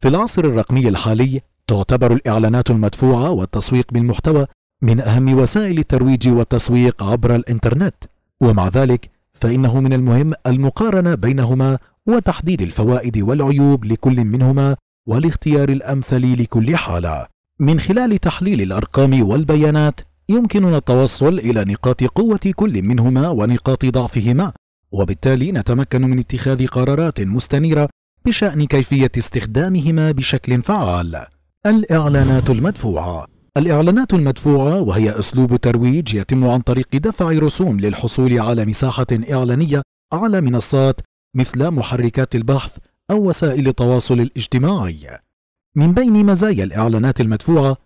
في العصر الرقمي الحالي تعتبر الإعلانات المدفوعة والتسويق بالمحتوى من أهم وسائل الترويج والتسويق عبر الإنترنت ومع ذلك فإنه من المهم المقارنة بينهما وتحديد الفوائد والعيوب لكل منهما والاختيار الأمثل لكل حالة. من خلال تحليل الأرقام والبيانات يمكننا التوصل إلى نقاط قوة كل منهما ونقاط ضعفهما وبالتالي نتمكن من اتخاذ قرارات مستنيرة بشأن كيفية استخدامهما بشكل فعال. الإعلانات المدفوعة الإعلانات المدفوعة وهي أسلوب ترويج يتم عن طريق دفع رسوم للحصول على مساحة إعلانية على منصات مثل محركات البحث أو وسائل التواصل الاجتماعي. من بين مزايا الإعلانات المدفوعة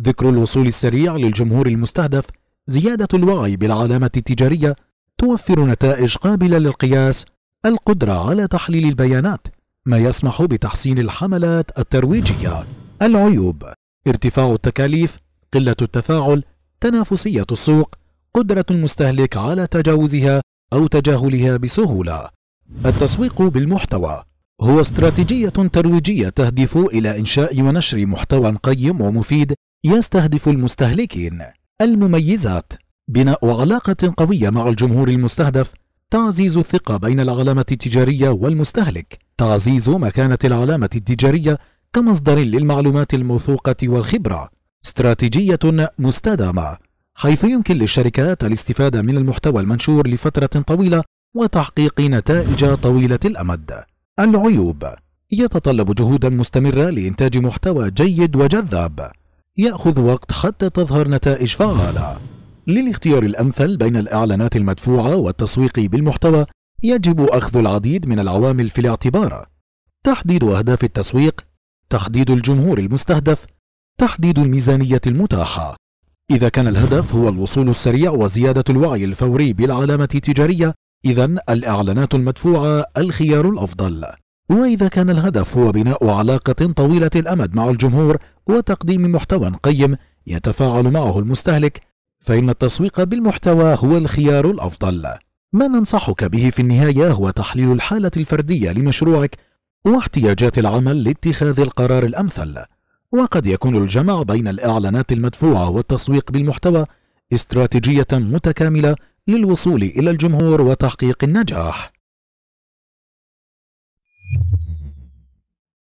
ذكر الوصول السريع للجمهور المستهدف، زيادة الوعي بالعلامة التجارية، توفر نتائج قابلة للقياس، القدرة على تحليل البيانات، ما يسمح بتحسين الحملات الترويجية. العيوب ارتفاع التكاليف، قلة التفاعل، تنافسية السوق، قدرة المستهلك على تجاوزها أو تجاهلها بسهولة. التسويق بالمحتوى هو استراتيجية ترويجية تهدف إلى إنشاء ونشر محتوى قيم ومفيد يستهدف المستهلكين. المميزات بناء علاقة قوية مع الجمهور المستهدف، تعزيز الثقة بين العلامة التجارية والمستهلك، تعزيز مكانة العلامة التجارية كمصدر للمعلومات الموثوقة والخبرة، استراتيجية مستدامة، حيث يمكن للشركات الاستفادة من المحتوى المنشور لفترة طويلة وتحقيق نتائج طويلة الأمد. العيوب يتطلب جهودا مستمرة لإنتاج محتوى جيد وجذاب. يأخذ وقت حتى تظهر نتائج فعالة. للاختيار الأمثل بين الإعلانات المدفوعة والتسويق بالمحتوى يجب أخذ العديد من العوامل في الاعتبار. تحديد أهداف التسويق، تحديد الجمهور المستهدف، تحديد الميزانية المتاحة. إذا كان الهدف هو الوصول السريع وزيادة الوعي الفوري بالعلامة التجارية، إذا الإعلانات المدفوعة الخيار الأفضل. وإذا كان الهدف هو بناء علاقة طويلة الأمد مع الجمهور وتقديم محتوى قيم يتفاعل معه المستهلك، فإن التسويق بالمحتوى هو الخيار الأفضل. ما ننصحك به في النهاية هو تحليل الحالة الفردية لمشروعك واحتياجات العمل لاتخاذ القرار الأمثل. وقد يكون الجمع بين الإعلانات المدفوعة والتسويق بالمحتوى استراتيجية متكاملة للوصول إلى الجمهور وتحقيق النجاح.